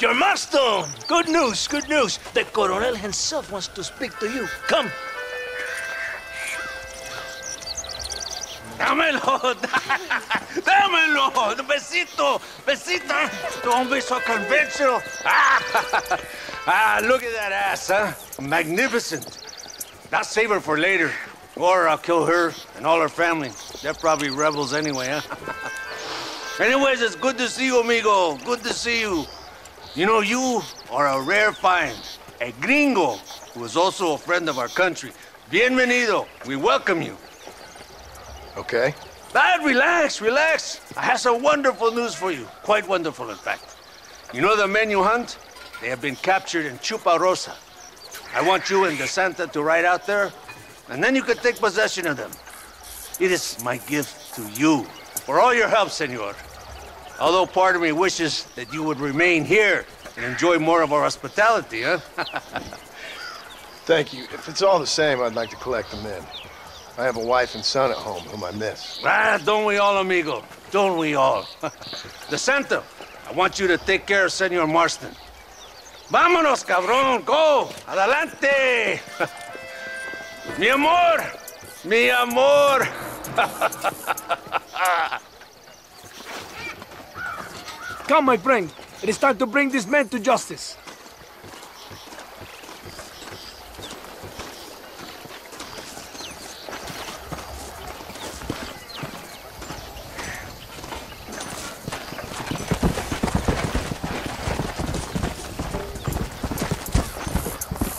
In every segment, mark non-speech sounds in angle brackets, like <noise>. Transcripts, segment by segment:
Your milestone! Good news, good news. The Coronel himself wants to speak to you. Come. Dámelo! <laughs> Dámelo! Besito! Besita! Don't be so conventional. <laughs> Ah, ah, look at that ass, huh? Magnificent. I'll save her for later. Or I'll kill her and all her family. They're probably rebels anyway, huh? <laughs> Anyways, it's good to see you, amigo. Good to see you. You know, you are a rare find. A gringo who is also a friend of our country. Bienvenido. We welcome you. Okay. Dad, relax, relax. I have some wonderful news for you. Quite wonderful, in fact. You know the men you hunt? They have been captured in Chuparosa. I want you and DeSanta to ride out there, and then you can take possession of them. It is my gift to you for all your help, senor. Although part of me wishes that you would remain here and enjoy more of our hospitality, huh? <laughs> Thank you. If it's all the same, I'd like to collect them in. I have a wife and son at home whom I miss. ah, don't we all, amigo? Don't we all? <laughs> DeSanta, I want you to take care of Senor Marston. Vámonos, cabrón, go! Adelante! <laughs> Mi amor! Mi amor! Come, my friend. It is time to bring this man to justice.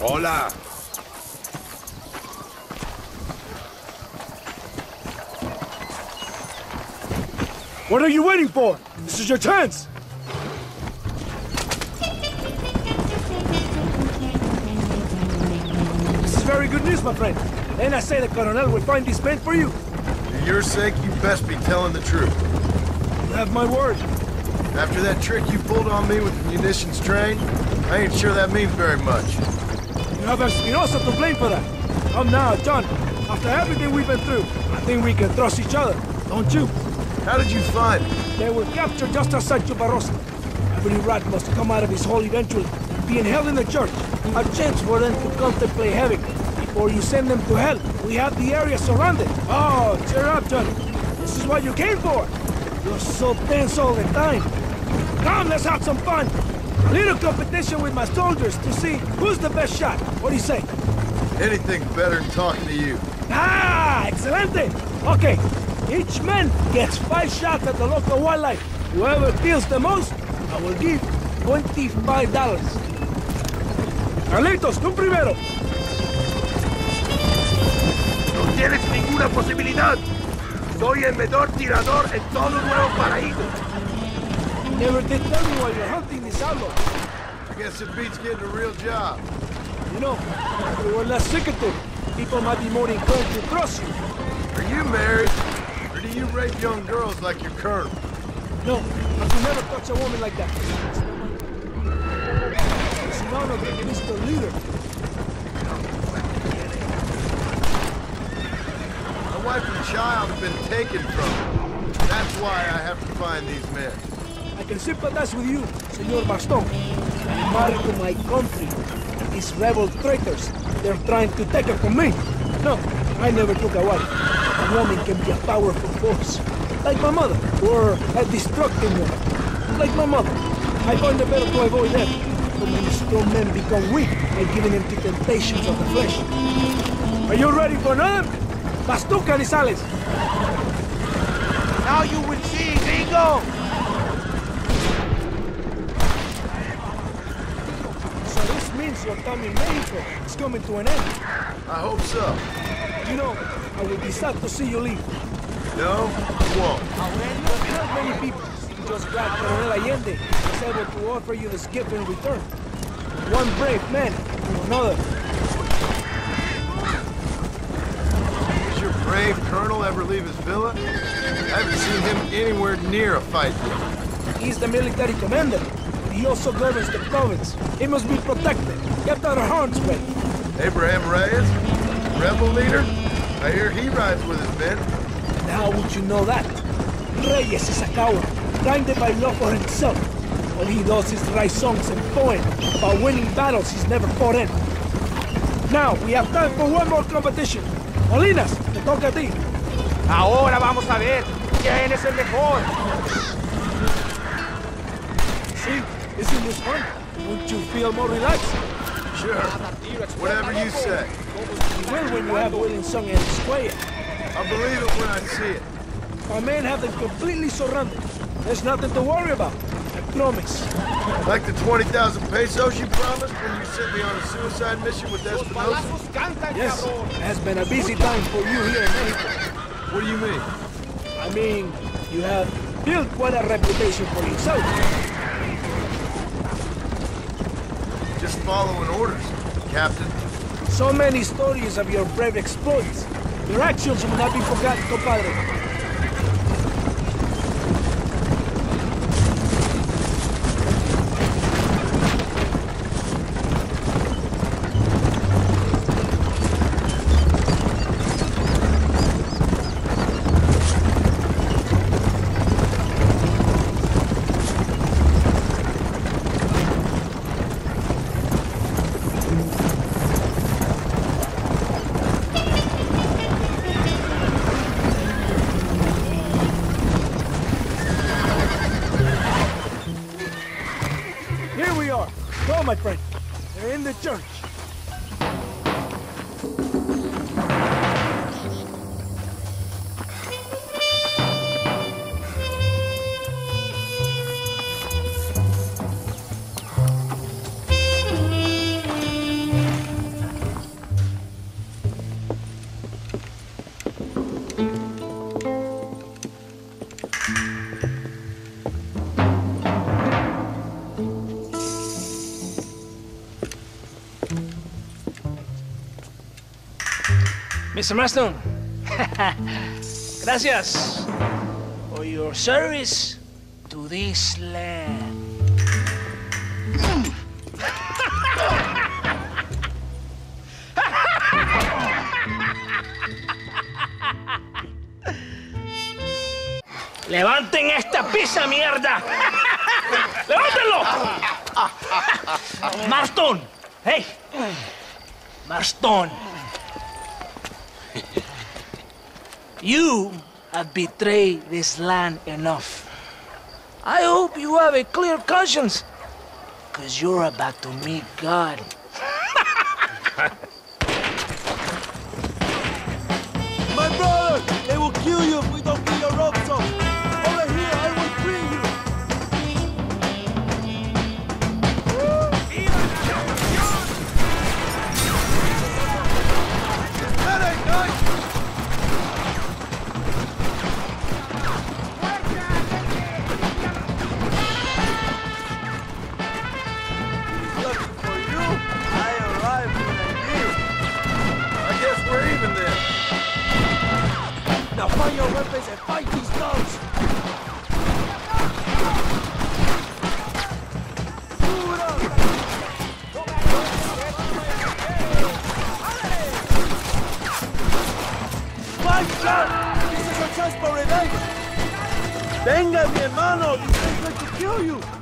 Hola. What are you waiting for? This is your chance. News, my friend. And I say the Colonel will find this man for you. For your sake, you best be telling the truth. You have my word. After that trick you pulled on me with the munitions train, I ain't sure that means very much. You have Espinosa to blame for that. Come now, John. After everything we've been through, I think we can trust each other, don't you? How did you find me? They were captured just outside Chuparosa. Every rat must come out of his hole eventually. Being held in the church, a chance for them to contemplate heaven. Before you send them to hell, we have the area surrounded. Oh, cheer up, Johnny. This is what you came for. You're so tense all the time. Come, let's have some fun. A little competition with my soldiers to see who's the best shot. What do you say? Anything better than talking to you. Ah, excelente. Okay, each man gets five shots at the local wildlife. Whoever kills the most, I will give $25. Carlitos, tú primero. No tienes ninguna posibilidad. Soy el mejor tirador en todo Nuevo Paraíso. Never did tell me while you're hunting this outlaw. I guess it beats getting a real job. You know, if you were less secretive, people might be more inclined to trust you. Are you married? Or do you rape young girls like your colonel? No, I could never touch a woman like that. It's an honor to be the leader. Wife and child have been taken from me. That's why I have to find these men. I can sympathize with you, Senor Marston. I'm married to my country. These rebel traitors, they're trying to take her from me. No, I never took a wife. A woman can be a powerful force. Like my mother, or a destructive one. Like my mother. I find it better to avoid them. But when strong men become weak by giving them to temptations of the flesh. Are you ready for another? Baston Canizales. Now you will see, gringo. So this means your time in Mexico is coming to an end. I hope so. You know, I would be sad to see you leave. No, I won't. Not many people. Just glad Colonel Allende was able to offer you this gift in return. One brave man to another. Brave colonel ever leave his villa? I haven't seen him anywhere near a fight yet. He's the military commander. He also governs the province. He must be protected, kept out of harm's way. Abraham Reyes? Rebel leader? I hear he rides with his men. And how would you know that? Reyes is a coward, blinded by love for himself. All he does is write songs and poems about winning battles he's never fought in. Now, we have time for one more competition. Molinas, te toca a ti. Ahora vamos a ver quién es el mejor. See, isn't this fun? Won't you feel more relaxed? Sure. Whatever you say. You will when you have winning song and square. I'll believe it when I see it. My men have them completely surrounded. There's nothing to worry about. I promise. Like the 20,000 pesos you promised when you sent me on a suicide mission with Espinosa? Yes, it has been a busy time for you here in Mexico. What do you mean? I mean, you have built quite a reputation for yourself. Just following orders, Captain. So many stories of your brave exploits. Your actions will not be forgotten, compadre. Mr. Marston, <laughs> gracias for your service to this land. ¡Levanten esta pizza, mierda! <laughs> ¡Levántenlo! <laughs> Marston, hey, Marston. You have betrayed this land enough. I hope you have a clear conscience, because you're about to meet God. <laughs> you!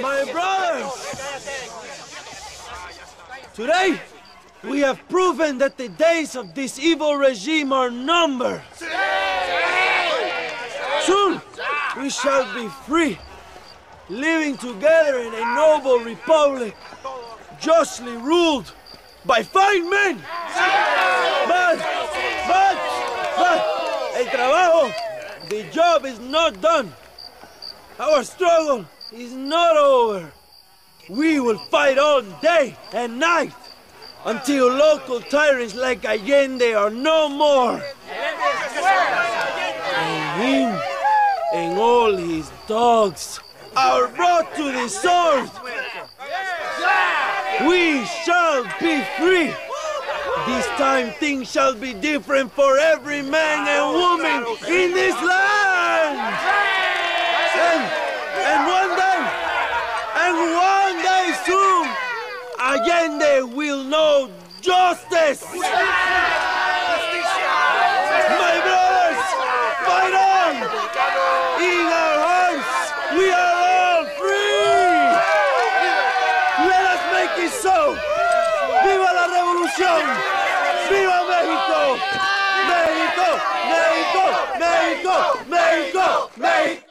My brothers! Today, we have proven that the days of this evil regime are numbered. Soon, we shall be free, living together in a noble republic, justly ruled by fine men. But, but, but, el trabajo, the job is not done. Our struggle is not over. We will fight all day and night until local tyrants like Allende are no more. And him and all his dogs are brought to the sword. We shall be free. This time things shall be different for every man and woman in this land. And, and day, and one day soon, Allende will know justice. My brothers, fight on! In our hearts, we are all free. Let us make it so. ¡Viva la revolución! ¡Viva México! ¡México! ¡México! ¡México! ¡México! ¡México!